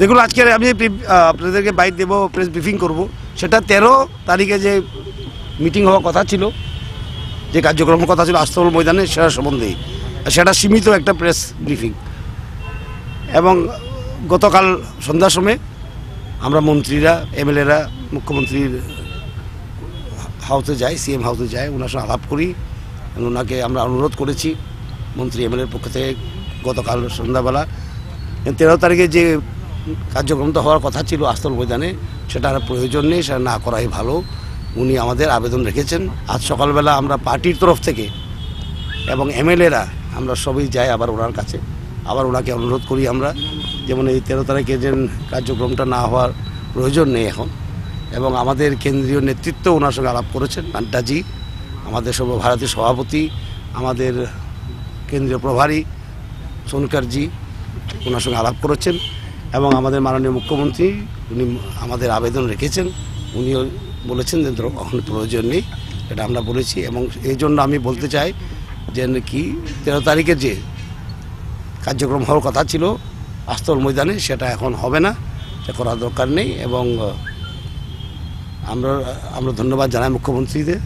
দেখুন, আজকে আমি আপনাদেরকে বাইক দেবো প্রেস ব্রিফিং করব। সেটা তেরো তারিখে যে মিটিং হওয়ার কথা ছিল, যে কার্যক্রমের কথা ছিল, আস্তবল ময়দানে, সেটা সম্বন্ধেই। সেটা সীমিত একটা প্রেস ব্রিফিং এবং গতকাল সন্ধ্যার সময় আমরা মন্ত্রীরা, এমএলএরা, মুখ্যমন্ত্রীর হাউসে যাই সিএম হাউসে যাই, ওনার সঙ্গে আলাপ করি ওনাকে আমরা অনুরোধ করেছি, মন্ত্রী এমএলএর পক্ষ থেকে গতকাল সন্ধ্যাবেলা তেরো তারিখে যে কার্যক্রমটা হওয়ার কথা ছিল আস্তল ময়দানে, সেটা আর প্রয়োজন নেই, সেটা না করাই ভালো। উনি আমাদের আবেদন রেখেছেন। আজ সকালবেলা আমরা পার্টির তরফ থেকে এবং এমএলএরা, আমরা সবই যাই আবার ওনার কাছে। আবার ওনাকে অনুরোধ করি আমরা, যেমন এই তেরো তারিখে যে কার্যক্রমটা না হওয়ার প্রয়োজন নেই এখন। এবং আমাদের কেন্দ্রীয় নেতৃত্ব ওনার সঙ্গে আলাপ করেছেন নাড্ডাজি আমাদের সর্বভারতীয় সভাপতি, আমাদের কেন্দ্রীয় প্রভারী, সোনকারজি ওনার সঙ্গে আলাপ করেছেন এবং আমাদের মাননীয় মুখ্যমন্ত্রী উনি আমাদের আবেদন রেখেছেন। উনিও বলেছেন যে এখন প্রয়োজন নেই, এটা আমরা বলেছি এবং এই জন্য আমি বলতে চাই যে কি তেরো তারিখে যে কার্যক্রম হওয়ার কথা ছিল আস্তল ময়দানে সেটা এখন হবে না, এটা করার দরকার নেই এবং আমরা আমরা ধন্যবাদ জানাই মুখ্যমন্ত্রীদের,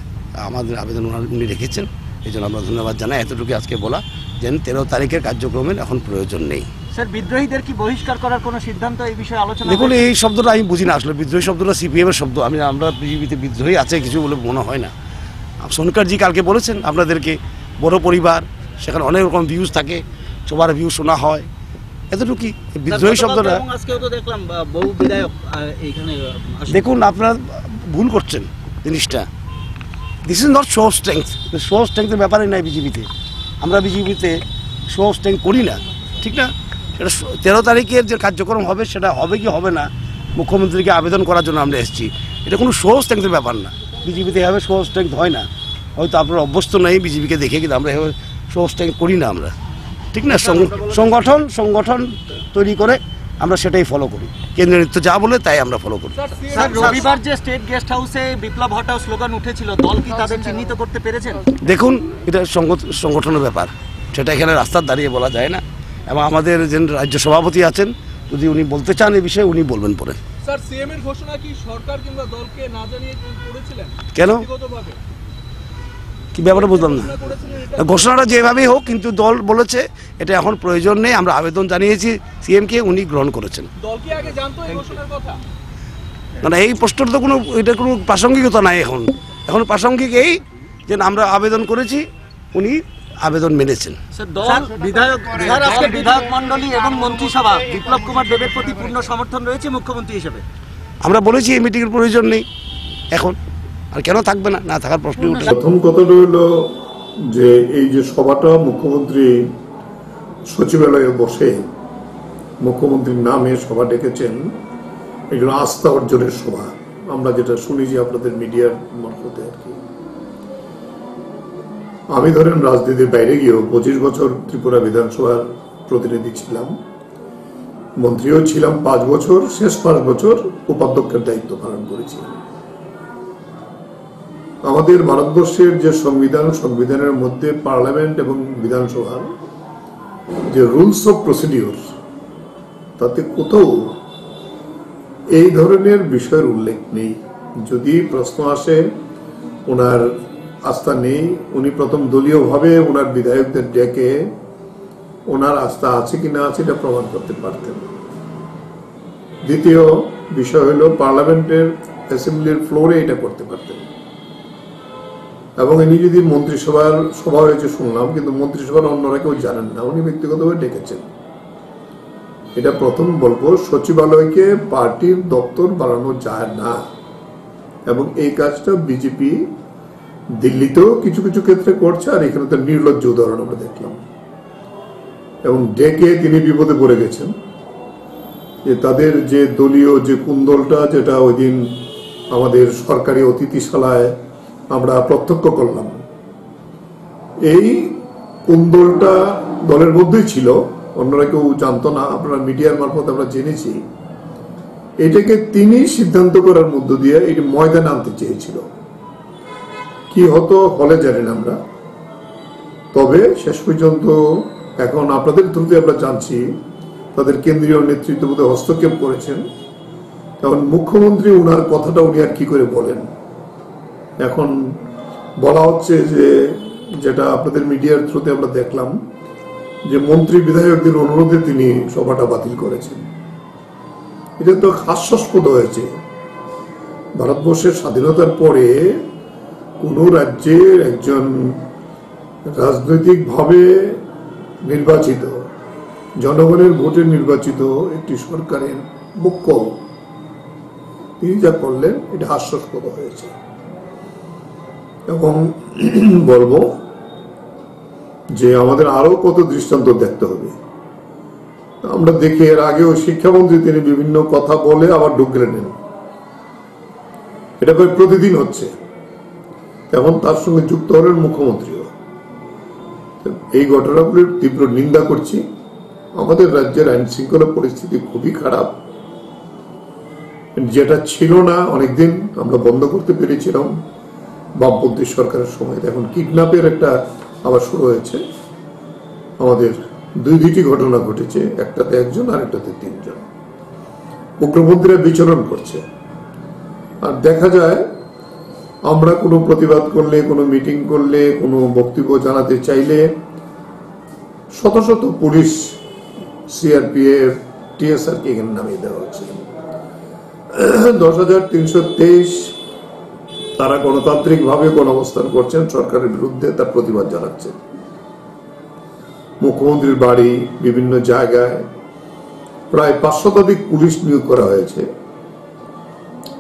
আমাদের আবেদন উনি রেখেছেন। এই জন্য আমরা ধন্যবাদ জানাই। এতটুকু আজকে বলা যে তেরো তারিখের কার্যক্রমের এখন প্রয়োজন নেই। স্যার বিদ্রোহীদের কি বহিষ্কার করার কোনো সিদ্ধান্ত এই বিষয়ে আলোচনা দেখুন? এই শব্দটা আমি বুঝি না আসলে। বিদ্রোহী শব্দটা সিপিএম এর শব্দ। আমি আমরা পৃথিবীতে বিদ্রোহী আছে কিছু বলে মনে হয় না। সোনকারজি কালকে বলেছেন আপনাদেরকে বড় পরিবার সেখানে অনেক রকম ভিউজ থাকে সবার ভিউ শোনা হয়। এতটুকুই। বিদ্রোহী শব্দটা এবং আজকেও তো দেখলাম আহ, বহু বিধায়ক আহ, এইখানে আসেন। দেখুন আপনারা ভুল করছেন জিনিসটা। This is not show strength show স্ট্রেংথের ব্যাপারে নাই বিজেপিতে। আমরা বিজেপিতে শো স্ট্রেংথ করি না। ঠিক না? সেটা তেরো তারিখের যে কার্যক্রম হবে, সেটা হবে কি হবে না, মুখ্যমন্ত্রীকে আবেদন করার জন্য আমরা এসেছি। এটা কোনো শো স্ট্রেংথের ব্যাপার না। বিজেপিতে এভাবে শো স্ট্রেংথ হয় না। হয়তো আপনার অভ্যস্ত নেই বিজেপিকে দেখে, কিন্তু আমরা এভাবে শো স্ট্রেংথ করি না আমরা। ঠিক না? সংগঠন সংগঠন তৈরি করে আমরা সেটাই ফলো করি। কেন্দ্রীয় নেতৃত্ব যা বলে তাই আমরা ফলো করি। স্যার রবিবার যে স্টেট গেস্ট হাউসে বিপ্লব হটাও স্লোগান উঠেছিল দল কি তাদের চিহ্নিত করতে পেরেছেন? দেখুন এটা সংগঠনের ব্যাপার। সেটা এখানে রাস্তার দাঁড়িয়ে বলা যায় না। এবং আমাদের যে রাজ্য সভাপতি আছেন যদি উনি বলতে চান এই বিষয়ে উনি বলবেন পরে। স্যার সিএম এর ঘোষণা কি সরকার কিংবা দলকে না জানিয়ে করেছিলেন? কেন? ব্যক্তিগতভাবে। কি ব্যাপারে বুঝলাম না। ঘোষণাটা যেভাবেই হোক কিন্তু দল বলেছে এটা এখন প্রয়োজন নেই। আমরা আবেদন জানিয়েছি সিএমকে উনি গ্রহণ করেছেন। দল কি আগে জানতো এই মানে এই প্রশ্নটা তো কোনো এটা কোনো প্রাসঙ্গিকতা নাই এখন। এখন প্রাসঙ্গিক এই যে আমরা আবেদন করেছি উনি আবেদন মেনেছেন। দল বিধায়ক আজকে বিধায়ক মণ্ডলী এবং মন্ত্রিসভা বিপ্লব কুমার দেবের প্রতি পূর্ণ সমর্থন রয়েছে মুখ্যমন্ত্রী হিসেবে। আমরা বলেছি এই মিটিংয়ের প্রয়োজন নেই এখন। আর কেন থাকবে না? না থাকার প্রশ্নই উঠে প্রথম কথাটা হলো যে এই যে সভাটা মুখ্যমন্ত্রী সচিবালয়ে বসে মুখ্যমন্ত্রীর নামে সভা ডেকেছেন এগুলো আস্থা অর্জনের সভা। আমরা যেটা শুনি যে আপনাদের মিডিয়ার মারফতে আর কি। আমি ধরেন রাজনীতির বাইরে গিয়েও পঁচিশ বছর ত্রিপুরা বিধানসভার প্রতিনিধি ছিলাম। মন্ত্রীও ছিলাম পাঁচ বছর শেষ পাঁচ বছর উপাধ্যক্ষের দায়িত্ব পালন করেছি। আমাদের ভারতবর্ষের যে সংবিধান, সংবিধানের মধ্যে পার্লামেন্ট এবং বিধানসভার যে রুলস অফ প্রসিডিওর, তাতে কোথাও এই ধরনের বিষয়ের উল্লেখ নেই। যদি প্রশ্ন আসে, ওনার আস্থা নেই, উনি প্রথম দলীয়ভাবে ওনার বিধায়কদের ডেকে ওনার আস্থা আছে কি না আছে এটা প্রমাণ করতে পারতেন। দ্বিতীয় বিষয় হলো পার্লামেন্টের অ্যাসেম্বলির ফ্লোরে এটা করতে পারতেন। এবং ইনি যদি মন্ত্রিসভার সভা হয়েছে, শুনলাম, কিন্তু মন্ত্রিসভার অন্যরা কেউ জানেন না। উনি ব্যক্তিগতভাবে ডেকেছেন। এটা প্রথম বলব, সচিবালয়কে পার্টির দপ্তর বাড়ানো যায় না। এবং এই কাজটা বিজেপি দিল্লিতেও কিছু কিছু ক্ষেত্রে করছে, আর এখানে তো নির্লজ্জ উদাহরণ আমরা দেখলাম। এবং ডেকে তিনি বিপদে পড়ে গেছেন। যে তাদের যে দলীয় যে কুন্দলটা, যেটা ওই দিন আমাদের সরকারি অতিথিশালায় আমরা প্রত্যক্ষ করলাম। এই কুন্দলটা দলের মধ্যেই ছিল। অন্যরা কেউ জানতো না, আপনারা মিডিয়ার মারফত আমরা জেনেছি। এটাকে তিনি সিদ্ধান্ত করার মধ্য দিয়ে এটি ময়দানে আনতে চেয়েছিল। কি হতো হলে জানেন আমরা। তবে শেষ পর্যন্ত এখন আপনাদের থ্রুতে আমরা জানছি, তাদের কেন্দ্রীয় নেতৃত্ব হস্তক্ষেপ করেছেন। এখন মুখ্যমন্ত্রী ওনার কথাটা উনি আর কি করে বলেন? এখন বলা হচ্ছে যে, যেটা আপনাদের মিডিয়ার থ্রুতে আমরা দেখলাম, যে মন্ত্রী বিধায়কদের অনুরোধে তিনি সভাটা বাতিল করেছেন। এটা তো হাস্যাস্পদ হয়েছে। ভারতবর্ষের স্বাধীনতার পরে কোন রাজ্যের একজন রাজনৈতিকভাবে নির্বাচিত, জনগণের ভোটে নির্বাচিত একটি সরকারের মুখ্য তিনি যা করলেন, এটা হাস্যাস্পদ হয়েছে। এবং বলব যে আমাদের আরও কত দৃষ্টান্ত দেখতে হবে। আমরা দেখি এর আগেও শিক্ষামন্ত্রী তিনি বিভিন্ন কথা বলে আবার ঢুকলে নেন। এটা প্রায় প্রতিদিন হচ্ছে। তেমন তার সঙ্গে যুক্ত হলেন মুখ্যমন্ত্রীও। এই ঘটনাগুলির তীব্র নিন্দা করছি। আমাদের রাজ্যের আইন শৃঙ্খলা পরিস্থিতি খুবই খারাপ। যেটা ছিল না, অনেকদিন আমরা বন্ধ করতে পেরেছিলাম। বামপন্থী সরকারের সময় এখন কিডন্যাপের একটা আবার শুরু হয়েছে। আমাদের দুই দুইটি ঘটনা ঘটেছে, একটাতে একজন আর একটাতে তিনজন। উগ্রপন্থীরা বিচরণ করছে। আর দেখা যায়, আমরা কোনো প্রতিবাদ করলে, কোনো মিটিং করলে, কোনো বক্তব্য জানাতে চাইলে শত শত পুলিশ সিআরপিএফ টিএসআর কে এখানে নামিয়ে দেওয়া হচ্ছে। দশ হাজার তিনশো তেইশ তারা গণতান্ত্রিক ভাবে অবস্থান করছেন, সরকারের বিরুদ্ধে তার প্রতিবাদ জানাচ্ছেন মুখ্যমন্ত্রীর বাড়ি বিভিন্ন জায়গায় প্রায় পাঁচ শতাধিক পুলিশ নিয়োগ করা হয়েছে।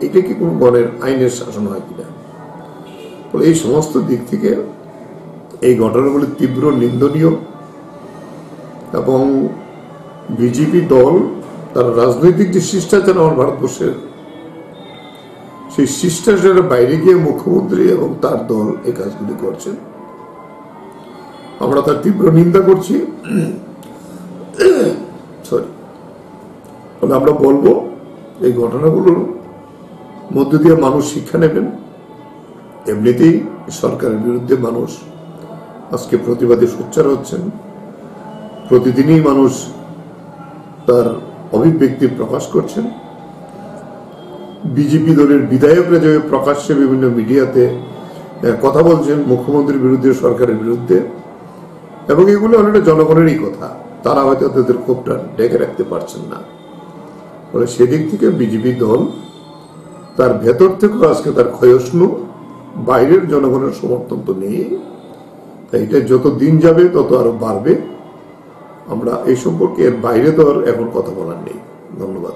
এটা কি কোনো গণের আইনের শাসন হয় কিনা? ফলে এই সমস্ত দিক থেকে এই ঘটনাগুলি তীব্র নিন্দনীয় এবং বিজেপি দল, তার রাজনৈতিক যে শিষ্টাচার আমার ভারতবর্ষের সেই শিষ্টাচারের বাইরে গিয়ে মুখ্যমন্ত্রী এবং তার দল এই কাজগুলি করছেন। আমরা তার তীব্র নিন্দা করছি। সরি আমরা বলব, এই ঘটনাগুলোর মধ্য দিয়ে মানুষ শিক্ষা নেবেন। এমনিতেই সরকারের বিরুদ্ধে মানুষ আজকে প্রতিবাদে সোচ্চার হচ্ছেন। প্রতিদিনই মানুষ তার অভিব্যক্তি প্রকাশ করছেন। বিজেপি দলের বিধায়করা যে প্রকাশ্যে বিভিন্ন মিডিয়াতে কথা বলছেন মুখ্যমন্ত্রীর বিরুদ্ধে, সরকারের বিরুদ্ধে, এবং এগুলো অনেকটা জনগণেরই কথা। তারা হয়তো তাদের ক্ষোভটা ডেকে রাখতে পারছেন না। ফলে সেদিক থেকে বিজেপি দল তার ভেতর থেকেও আজকে তার ক্ষয়ষ্ণু, বাইরের জনগণের সমর্থন তো নেই। তাই এটা যত দিন যাবে, তত আরও বাড়বে। আমরা এই সম্পর্কে এর বাইরে তো আর এখন কথা বলার নেই। ধন্যবাদ।